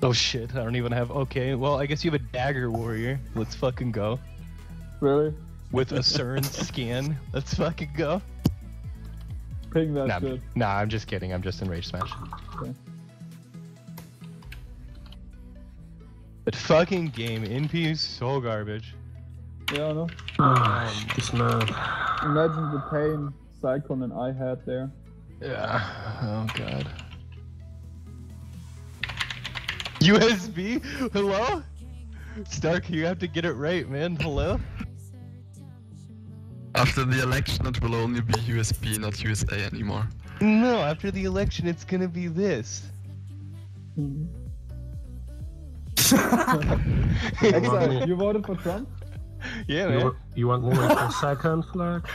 Oh shit, I don't even have. Okay, well, I guess you have a dagger warrior. Let's fucking go. Really? With a CERN scan. Let's fucking go. Ping that Nah, shit. nah, I'm just kidding. I'm just in Rage Smash. Okay. That fucking game, NP is so garbage. Yeah, I know. Ah, this man. Imagine the pain Cyclone and I had there. Yeah. Oh god. USB? Hello? Stark, you have to get it right, man. Hello? After the election, it will only be USB, not USA anymore. No, after the election, it's gonna be this. Mhm. You Exile, want, you voted for Trump? Yeah, you, man. want- you want more like a second flag?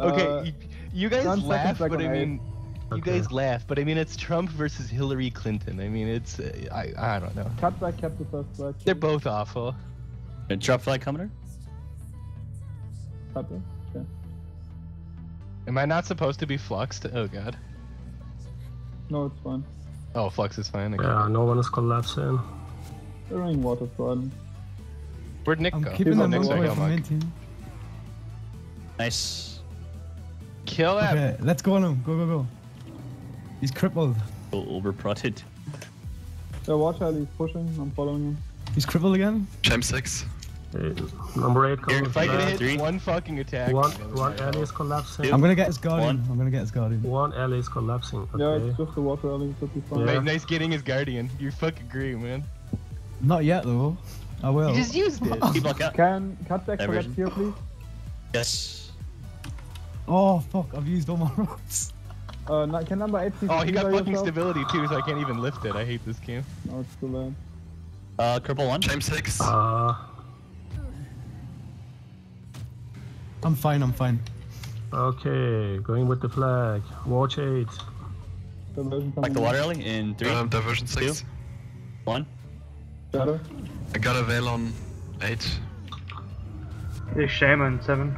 Okay, Uh, you, you guys laugh, but I mean, you Okay. guys laugh, but I mean, it's Trump versus Hillary Clinton. I mean, it's uh, I I don't know. Cutback kept the first flag. They're both awful. Uh, Drop flag commoner? Cutback. Okay. Am I not supposed to be fluxed? Oh god. No, it's fine. Oh, flux is fine. Okay. Yeah, no one is collapsing. They're running water trident. Where'd Nick I'm go? keeping Keep them Nick's away from oh, main Mike. team. Nice. Kill that. Okay, let's go on him. Go, go, go. He's crippled. Overprotted. Yeah, watch how he's pushing. I'm following him. He's crippled again. Gem 6. Hey, number 8 Here, coming if I can hit Three. one fucking attack. One, then one it's alley is collapsing. I'm gonna get his guardian. One. I'm gonna get his guardian. One alley is collapsing. Yeah, it's just the water alley. It should be fine. Yeah. Nice, nice getting his guardian. You're fucking great, man. Not yet though. I will. You just used it. Keep block out. Can cutback Diversion. collapse here, please? Yes. Oh fuck! I've used all my ropes. Uh, no, can number 8 please Oh, he got fucking yourself? stability too, so I can't even lift it. I hate this game. No, it's too late. Uh, cripple one. Gem 6. Uh, I'm fine. I'm fine. okay, going with the flag. Watch 8. Like the water in. alley in three, Um, diversion 6. two. one. Shadow. I got a veil on 8. There's Shaman, 7.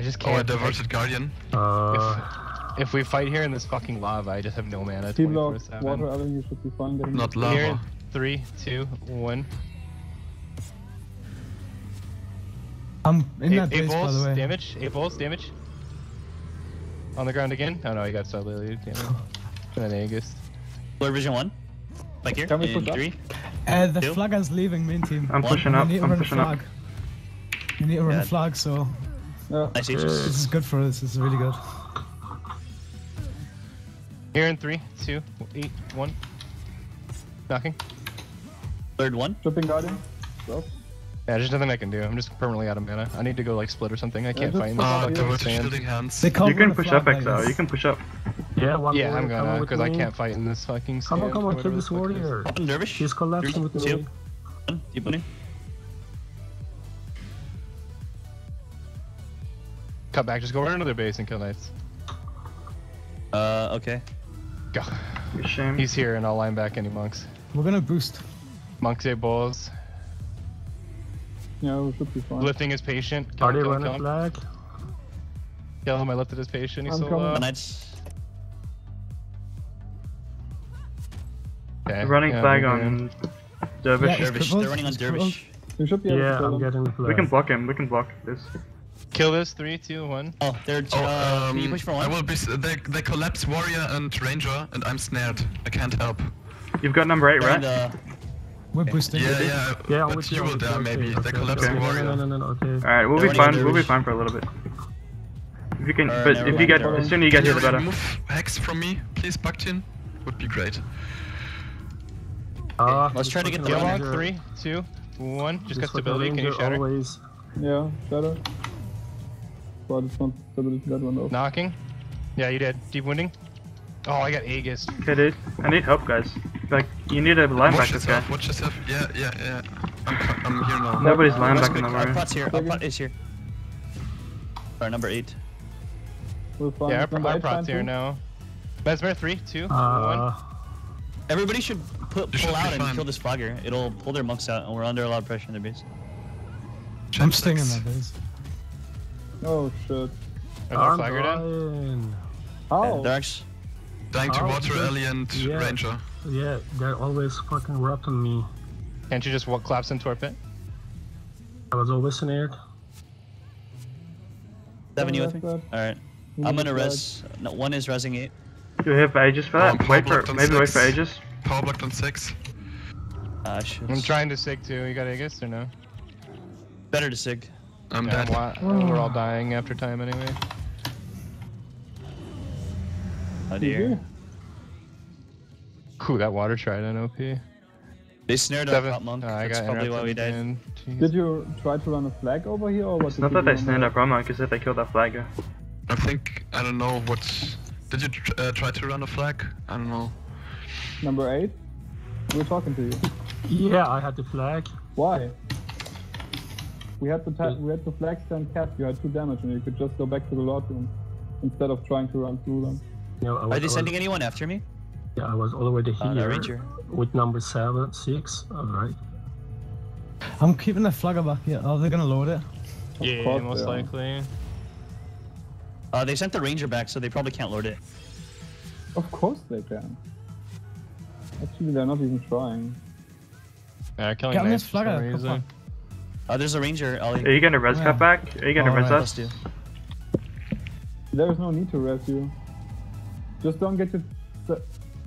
I just Oh, I can't. diverted Guardian. Uh, if we fight here in this fucking lava, I just have no mana. Team 24 log, 7. water alley, you should be fine getting Not it. Here in lava. three, two, one. I'm in Eight, that eight base by balls, the way. damage. Eight balls, damage. On the ground again. Oh no, he got stability. Damn it. And then Aegis. Blur vision one. Like here Can we in push three. Uh, the Two. flagger's leaving main team. I'm One. pushing We up, I'm run a pushing up. flag. We need to run Yeah. flag, so Yeah. Nice Okay. ages. this is good for us. This is really good. Here in three, two, eight, one. Knocking. Third one. Tripping guardian. Well. Yeah, there's nothing I can do. I'm just permanently out of mana. I need to go like split or something. I can't just fight in push this Oh, fucking here. shielding hands. They You can push flag up, like Exile. You can push up. yeah, one Yeah, I'm gonna, because I can't fight in this fucking Come sand. on, come or on, kill this fuck it is. warrior. nervous. dervish. She's collapsing Three, with the two. way. One. Deep Cut back, just go run another base and kill knights. Uh, okay. Go. Shame. He's here and I'll line back any monks. We're gonna boost. Monks eight balls. Yeah, we should be fine. Lifting is patient. Kill Are him, they kill him, running him. flag? Kill him, I lifted his patient. He's I'm so coming. low. One knights. Okay, Running yeah, flag on. Dervish. Yeah, it's Dervish. They're running on dervish. You should be able to Yeah, kill I'm them. getting the flag. We can block him, we can block this. Kill this. Three, two, one. Oh, they're. Oh, uh, um, can you push for I will be. s- They, they collapse warrior and ranger, and I'm snared. I can't help. You've got number 8, They're in right? the- We're boosting. Yeah, yeah. Yeah, I'm but with you I'm will die maybe. okay, They okay. collapse Okay. warrior. no, no, no, no, okay. Alright, we'll They're be fine, we'll be fine for a little bit. If you can, Uh, but if you get, dervish. the sooner you get here, the better. remove hex from me, please, Baktin? Would be great. Ah, Let's try to get the this Kill fucking ranger- Three, two, one. Just this got stability. Can you shatter? Always. Yeah, shadow. But it's not stability that one though. Knocking. Yeah, you did. Deep wounding. Oh, I got Aegis. Okay, dude. I need help, guys. Like, you need to line back Watch guy. yourself. Watch yourself. Yeah, yeah, yeah. I'm, I'm here now. Nobody's line Let's back in quick- the Our room. pot's here. Our pot is here. Our number eight. We're fine. Yeah, our, number our eight prot's fine here too? now. Mesmer, three, two, one. Uh, Everybody should put You should pull out and fine. kill this flagger. It'll pull their monks out, and we're under a lot of pressure in their base. I'm Gem staying in that base. Oh shit. There's no I'm flagger down. dying. How? They're. Dying to Oh, water, okay. Ellie, and Yeah. Ranger. Yeah, they're always fucking robbing me. Can't you just walk, collapse into our pit? I was always snared. Seven, you with me? Left, left. Alright. I'm gonna to res. No, one is resing eight. Do we have Aegis for Oh, that? I'm wait for blocked on maybe wait for six. Aegis. Power blocked on 6. Uh, shit. I'm trying to sig too. You got Aegis or no? Better to sig. I'm Yeah, dead. I'm we're all dying after time anyway. Oh dear. Ooh, that water trident OP. They snared our Seven. monk. Oh, I got probably why we died. interrupted Did you try to run a flag over here or what? It's did not that do they on stand the- up Roma, because they killed that flagger. I think, I don't know what's. Did you tr- uh, try to run a flag? I don't know. Number eight. We're talking to you. Yeah, I had the flag. Why? We had to ta- we had the flag stand capped. You had two damage, and you could just go back to the lord room instead of trying to run through them. You know, I was, Are they I was- sending anyone after me? Yeah, I was already Uh, here no, Ranger. with number seven, six. All right. I'm keeping the flagger back here. Oh, they're gonna load it. Yeah, course most they are. likely. Uh, they sent the ranger back, so they probably can't load it. Of course they can. Actually, they're not even trying. Yeah, killing Get on knights this for some flagger. Reason. Come Uh, there's a ranger, Ellie. Are you gonna res Yeah. cut back? Are you gonna Oh, res right. Let's do. There is no need to res you. Just don't get to...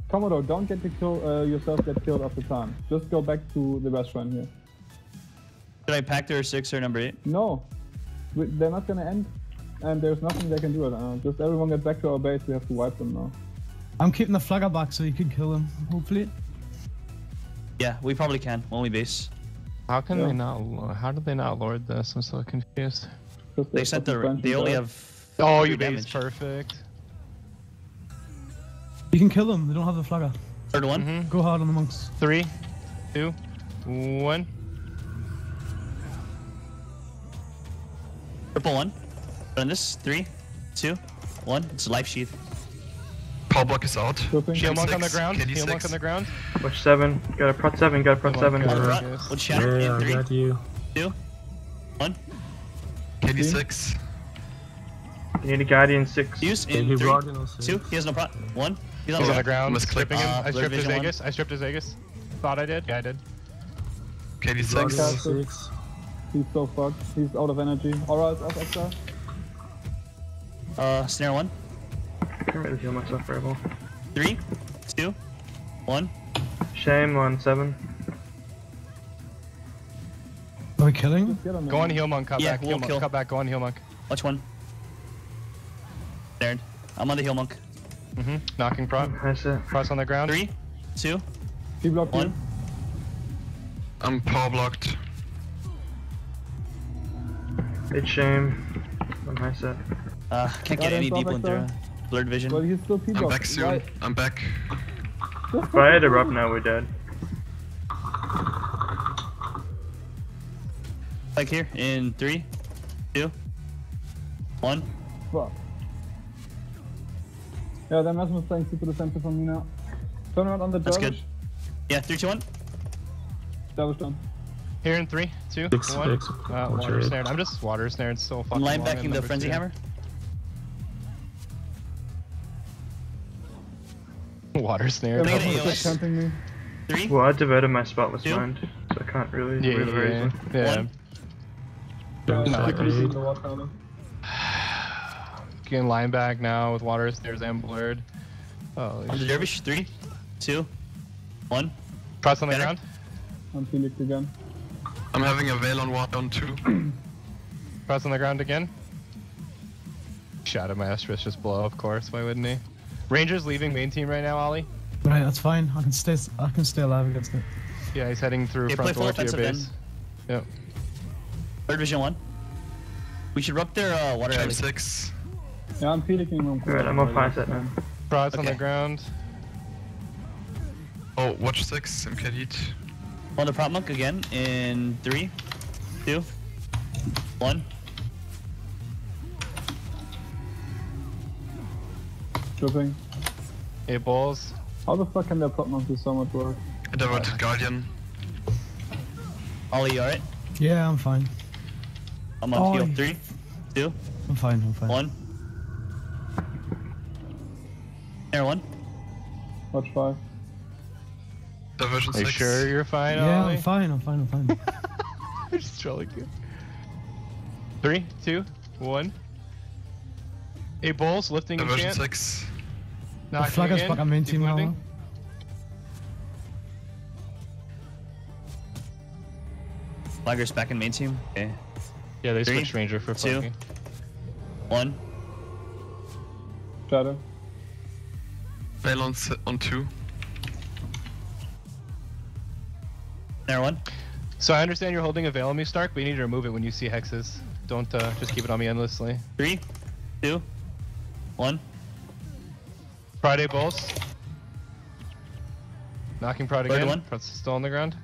Commodore, don't get to kill uh, yourself get killed off the time. Just go back to the restaurant here. Should I pack their six or number eight? No, We- they're not gonna end, and there's nothing they can do right now. Just everyone get back to our base. We have to wipe them now. I'm keeping the flagger back so you can kill them. Hopefully. Yeah, we probably can when we base. How can Yeah. they not? How did they not lord this? I'm so confused. Just They the sent the. They only branches have. Oh, three you base damage. perfect. You can kill them. They don't have the flagger. Third one. Mm-hmm. Go hard on the monks. Three, two, one. Triple one. Run this. Three, two, one. It's a life sheath. Power block is out. Tripping. Monk on the ground. KD Heal monk on the ground. Watch seven. Got a prot seven. Got a prot seven. on, One guys. run. yes. One shatter. Yeah, In I got you. two, one. KD6. You need a guardian six. Use in he three, brought in also. two. He has no prot. One. He's on He's the on the ground. ground. Must click. Him. Uh, I stripped his Blade Aegis. I stripped his Aegis. Thought I did. Yeah, I did. Brought KD6. Six. He's so fucked. He's out of energy. Aura is up extra. Uh, snare one. Can't really heal myself very well. Three, two, one. Shame on seven. Are we killing? Get on Go on heal monk. Cut Yeah, back. we'll Heal monk. kill. Cut back. Go on heal monk. Watch one. Snared. I'm on the heal monk. Mm-hmm. Knocking prot. That's it. Prot's on the ground. Three, two, He one. you. I'm power blocked. It's shame. On high set. Uh, can't get any stop deep back with their there. Blurred vision. But he's still P I'm back soon. Why- I'm back. If I had a rough now, we're dead. Like here in three, two, one. Fuck. Yeah, then Rasmus playing super defensive for me now. Turn around on the That's Dervish. good. Yeah, three, two, one. That was done. Here in three, two, Six, one. six. Uh, water snared. I'm just water snared so I'm fucking long in linebacking the frenzy two. hammer. Water snare. Bring it Rasmus AOS. is. Three, Well, I devoted my spotless Two. mind, so I can't really Yeah, read the yeah, reason. yeah. One. Don't Yeah, stack I see the water. Getting line back now with water snares and blurred. Holy on the shit. dervish. Three, two, one. Prot's on the Better. ground. On Felix again. I'm having a veil on one on two. Prot's on the ground again. Shadow Master just blow, of course. Why wouldn't he? Rangers leaving main team right now, Ollie. Right, that's fine. I can stay. I can stay alive against it. Yeah, he's heading through Okay, front door to your base. then. Yep. Third vision one. We should rub their uh, water Shame alley. 6. Yeah, I'm Felixing him. Alright, I'm off high set now. Prot's on the ground. Oh, watch 6. I'm can heat. On the prot monk again in three, two, one. Tripping. Eight balls. How the fuck can their prot monk do so much work? I diverted Guardian. Ollie, you alright? Yeah, I'm fine. I'm on Oh, heal. Three, two, I'm fine. I'm fine. one. Snare one. Watch five. Diversion Are you 6. sure you're fine, Yeah, Ollie? I'm fine. I'm fine. I'm fine. I'm just trolling you. Three, two, one. Hey, Bulls, lifting and Diversion chant. 6. the Knocking flag is again. back on main team now. Flaggers back in main team. Okay. Yeah, they Three, switched Ranger for two. flanking. One. Shadow. Veil on, on 2. There one. So I understand you're holding a veil on me, Stark, but you need to remove it when you see hexes. Don't uh, just keep it on me endlessly. Three, two, one. Friday Bulls. Knocking Prot again. one. Prot's still on the ground.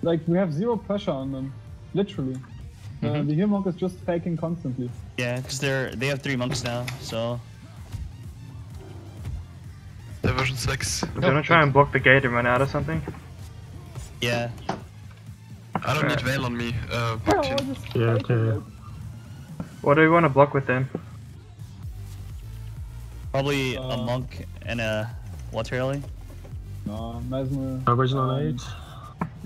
Like we have zero pressure on them, literally. Uh, Mhm. the Heal is just faking constantly. Yeah, because they're they have three monks now. So Diversion 6. I'm gonna try and block the gate and run out or something. yeah. I don't need Veil on me. Uh, Yeah, okay. What do we want to block with then? Probably a Uh, monk and a water lily. No, Mesmer. Diversion on um, 8.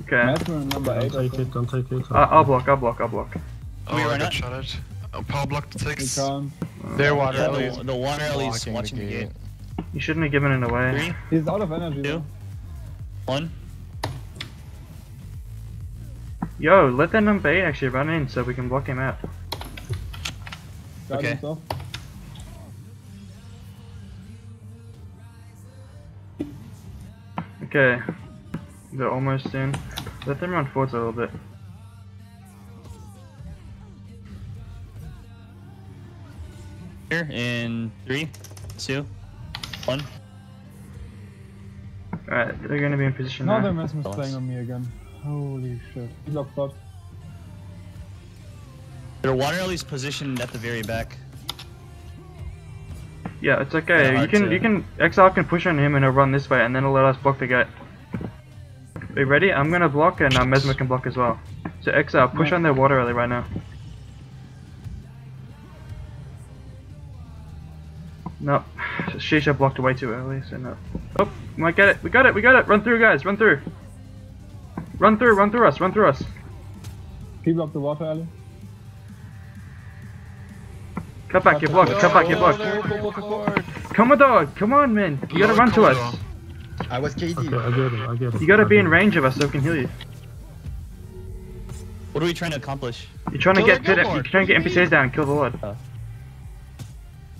Okay. Mesmer number Don't eight. I take it, don't take it. I- I'll block, I'll block, I'll block. Oh, we I run got out? shot at. Oh, power blocked We 6. can't. Their water Yeah, lilies the, the water lily's blocking watching the gate. You shouldn't have given it away. Three, He's out of energy. two, though. one. Yo, let that number 8 actually run in so we can block him out. Guidance Okay. off. Okay. They're almost in. Let them run forwards a little bit. Here in three, two, one. Alright, they're gonna be in position Now now. the Mesmer's Balance. playing on me again. Holy shit. He's up front. Their water lily's positioned at the very back. Yeah, it's Kinda okay. You can, to- you can, Exile can push on him and he'll run this way and then he'll let us block the gate. Are you ready? I'm gonna block and uh, Mesmer can block as well. So Exile, push Yeah. on their water early right now. Nope. Shisha blocked way too early, so no. Oh, we might get it. We got it. We got it. Run through, guys. Run through. Run through. Run through us. Run through us. Keep up the water alley. Cut back. You're blocked. Cut back. You're blocked. Come on, dog. Come on, man. You gotta run to us. I was KD. Okay, I get it, I get it. You gotta be in range of us so we can heal you. What are we trying to accomplish? You're trying to get the pit, you're trying to get What NPCs down and kill the Lord.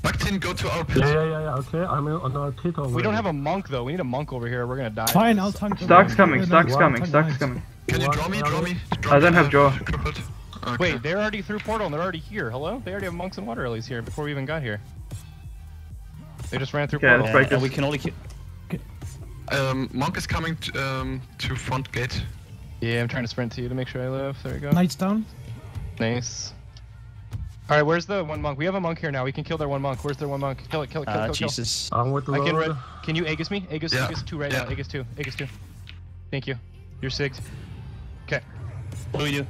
Martin, go to our pit. Yeah, yeah, yeah, yeah, okay, I'm on our pit already. We don't have a monk though. We need a monk over here. We're gonna die. Fine, I'll tank. the Stark's coming. Stark's no, coming. tank Stark's lines. coming. Can you draw me? Draw me? Draw I don't have draw. Crippled. Okay. Wait, they're already through portal and they're already here. Hello? They already have monks and water lilies here before we even got here. They just ran through Okay, portal. let's and we can only ki- Um, Monk is coming t- um, to front gate. Yeah, I'm trying to sprint to you to make sure I live. There we go. Knights down. Nice. All right, where's the one monk? We have a monk here now. We can kill their one monk. Where's their one monk? Kill it, kill it, kill it, uh, kill it. kill. Jesus. I'm with the I can red. Can you Aegis me? Aegis, Yeah, Aegis 2 right yeah. now. Aegis 2. Aegis 2. Thank you. You're sigged. Okay. What do we do?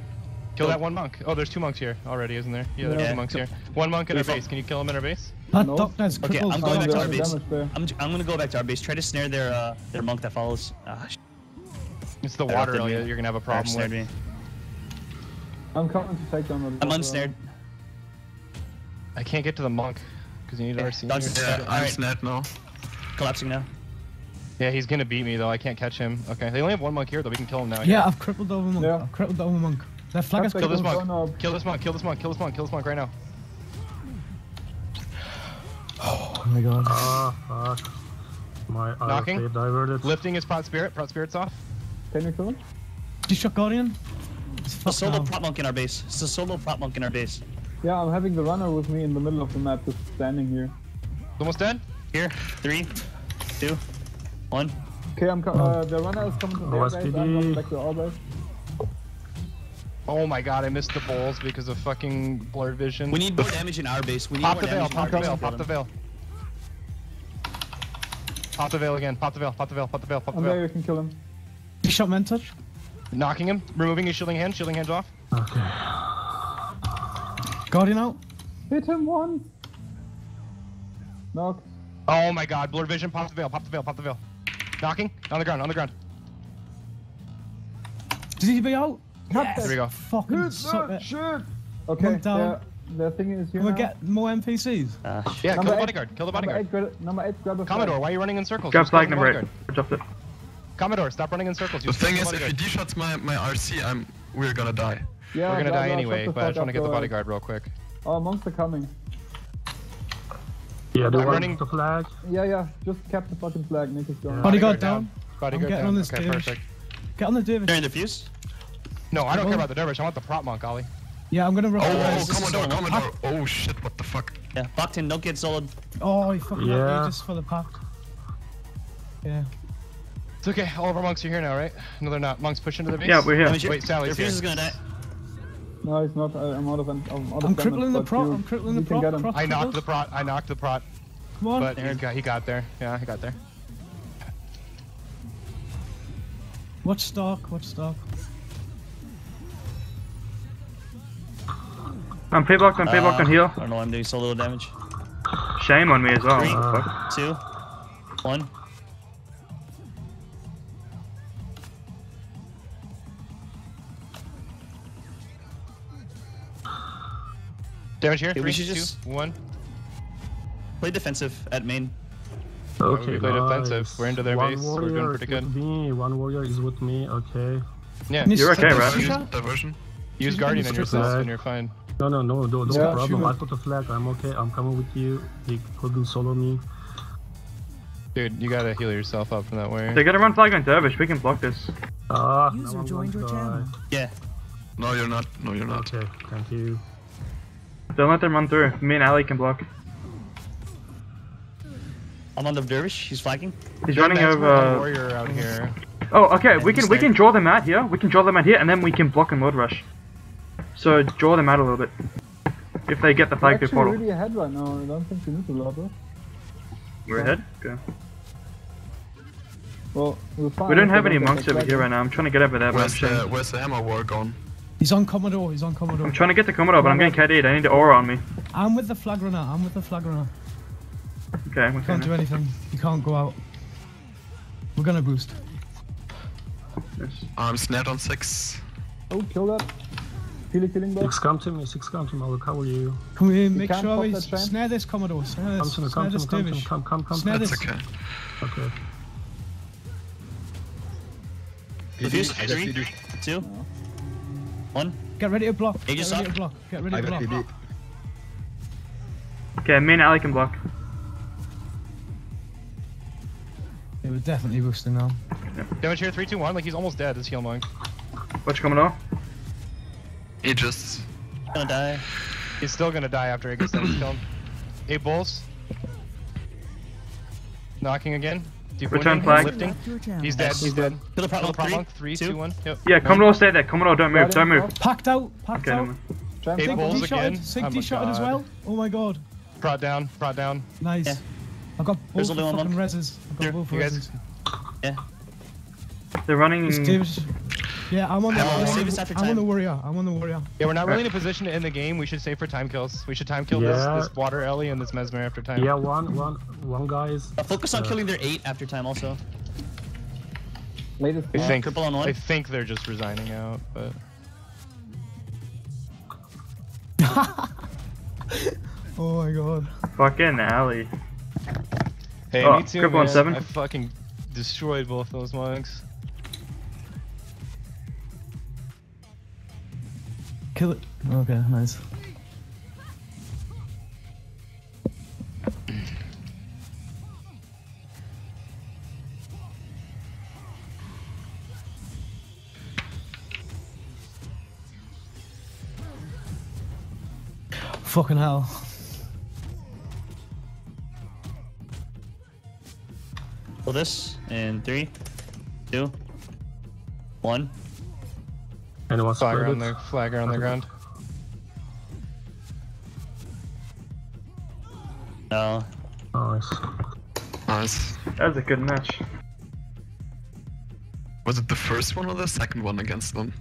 Kill that one monk. Oh, there's two monks here already, isn't there? Yeah, there's Yeah. two monks here. One monk in our base. Can you kill him in our base? That No. darkness Okay, I'm going back to our base. I'm, j- I'm gonna go back to our base. Try to snare their uh, their monk that follows. Sh- It's the water don't area you're gonna have a problem with. me. I'm coming to take down the I'm unsnared. I can't get to the monk because you need Okay, RC. dodge the Yeah. I'm Alright, snared now. collapsing now. Yeah, he's gonna beat me though. I can't catch him. Okay, they only have one monk here though. We can kill him now. Yeah, I've crippled over monk. Yeah. I've crippled over monk. Their flag is Kill this monk. zone up. Kill this monk. Kill this monk. Kill this monk. Kill this monk. Kill this monk right now. Oh my god. Ah, fuck. My Knocking. RFA diverted. Lifting his pot spirit. Pot spirit's off. Can you kill him? Did you shot Guardian? It's A solo now. prot monk in our base. It's a solo prot monk in our base. Yeah, I'm having the runner with me in the middle of the map, just standing here. Almost dead. Here, three, two, one. Okay, I'm co- uh, the runner is coming to their Oh, base. I'm SPD. back to our base. Oh my god, I missed the bowls because of fucking blurred vision. We need more damage in our base. We need pop more the veil. damage in our Pop the veil. Pop the veil. Pop the veil again. Pop the veil. Pop the veil. Pop the veil. Pop the I'm there, veil. you can kill him. Did you shot Mentouch? Knocking him. Removing his shielding hand. Shielding hands off. Okay. Guardian out. Hit him once! Knock. Oh my god, blurred vision, pop the veil, pop the veil, pop the veil. Knocking, on the ground, on the ground. Did he be out? Cut There we go. Fucking suck it. Shit. Okay, One down. their, their thing is here Can we now. get more NPCs? Shit. Uh, yeah, kill the eight- bodyguard, kill the Number bodyguard. eight, grab, number eight, grab a flag. Commodore, why are you running in circles? Grab Just flag number eight. bodyguard. I dropped it. Commodore, stop running in circles. The Just kill thing is, if bodyguard. he D-shots my, my RC, I'm we're gonna die. Yeah, We're gonna die anyway, but I just want to get the bodyguard real quick. Oh, monster coming. Yeah, do I'm running- with the flag. Yeah, yeah, just cap the fucking flag, Nick is going. Bodyguard down. Bodyguard getting down. on this okay, stage. perfect. Get on the David. During the fuse? No, I don't care about the dervish. I want the prot monk, Ollie. Yeah, I'm gonna run. Oh, the oh, res. this is Commodore. Commodore. Oh shit, what the fuck? Yeah, Buckton, don't get soloed. Oh, he fucking Yeah. yeah. just for the pack. Yeah. It's okay. All of our monks are here now, right? No, they're not. Monks push into the base. Yeah, we're here. Damage here. Wait, Sally's Their fuse here. is gonna die. No, he's not. I, I'm out of. I'm out of I'm crippling the prot. I'm crippling the prot. get I knocked the crippled. prot. I knocked the prot, Come on. but he got, he got there. Yeah, he got there. Watch stock. Watch Stark. I'm play blocked, I'm play blocked on heal. Uh, I don't know, why I'm doing so little damage. Shame on me as well. Three. Uh. Two, one. Damage here. Okay, Three, we should two, just- one. Play defensive at main. Okay, we played guys. offensive. We're into their one base. We're Warrior doing is pretty good. With me. One warrior is with me. Okay. Yeah. You You're okay, the right? Use diversion. Use guardian on yourself, and you're fine. No, no, no, no, no Yeah, problem. shoot. I put the flag. I'm okay. I'm coming with you. He couldn't solo me. Dude, you gotta heal yourself up from that way. They're way. gonna run flag on Dervish, we can block this. Ah, User now I'm joined your channel. Yeah. No, you're not. No, you're not. Okay, thank you. Don't let them run through. Me and Ali can block. I'm on the dervish. He's flagging. He's running That's over. Uh... warrior out here. Oh, okay. We can we can draw them out here. We can draw them out here, and then we can block and mode rush. So draw them out a little bit. If they get the We're flag through actually portal, really ahead right now. I don't think we need to level. we're ahead. Okay. Well, we'll We don't have any monks over here right now. I'm trying to get over there, but I'm, Where's the. Where's the hammer war gone? He's on Commodore. He's on Commodore. I'm trying to get the Commodore, but I'm getting KD'd. I need the aura on me. I'm with the flag runner. I'm with the flag runner. Okay, I'm Can't do anything. You can't go out. We're gonna boost. Yes. I'm snared on six. Oh, kill that. Feel a killing box. Six, come to me. Six, come to me. I will cover you. Can we make sure we snare this Commodore? Snare Come this. to. Snare Come to this me. Come to me. Davish. Come, come, come. Snare come. this. It's okay. Okay. Defuse. Three, two, one. Get ready to block. Get ready up. to block. Get ready to block. Okay, me and Ali can block. Yeah, we're definitely boosting now. Damage here. Three, two, one. Like he's almost dead. This heal monk. What's Commodore? He just. Gonna die. He's still gonna die after it gets damage killed. Eight bulls. Knocking again. Deep Return wounding, flag. Lifting. Left. He's dead. He's dead. Kill the prot Kill the monk. prot Three, monk. Three, two. two, one. Yep. Yeah, Commodore stay there. Commodore, don't move. Don't move. Packed out. Packed Okay, out. never mind. Eight Sig bulls again. Sig Oh my D-shotted as well. Oh my god. Prot down. Prot down. Nice. Yeah. I got There's both only one fucking reses. I got Here, both you guys- reses. They're running. It's David. Yeah, I'm on the. Come I'm, on save the us after I'm on the warrior. I'm on the warrior. Yeah, we're not really in a position to end the game. We should save for time kills. We should time kill this, Yeah. this water Ellie and this mesmer after time. Yeah, one, one, one guy is. Uh, focus on Uh, killing their eight after time also. latest I think. Triple on one. I think they're just resigning out, but. Oh my god. Fucking Ali. Hey, Oh, me too, triple on man. seven? I fucking destroyed both those monks. Kill it. Okay, nice. Fucking hell. Kill this in three, two, one. Anyone Flagger split on it? the flagger on the ground. No. Oh, nice. Nice. That was a good match. Was it the first one or the second one against them?